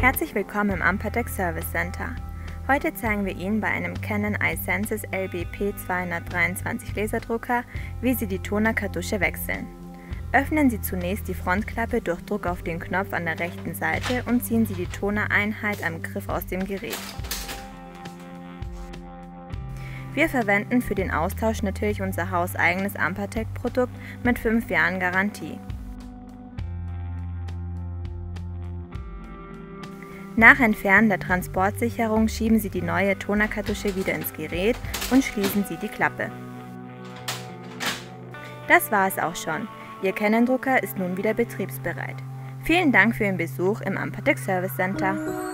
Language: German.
Herzlich willkommen im Ampertec Service Center. Heute zeigen wir Ihnen bei einem Canon iSensus LBP 223 Laserdrucker, wie Sie die Tonerkartusche wechseln. Öffnen Sie zunächst die Frontklappe durch Druck auf den Knopf an der rechten Seite und ziehen Sie die Tonereinheit am Griff aus dem Gerät. Wir verwenden für den Austausch natürlich unser hauseigenes Ampertec-Produkt mit 5 Jahren Garantie. Nach Entfernen der Transportsicherung schieben Sie die neue Tonerkartusche wieder ins Gerät und schließen Sie die Klappe. Das war es auch schon. Ihr Canon-Drucker ist nun wieder betriebsbereit. Vielen Dank für Ihren Besuch im Ampatec Service Center.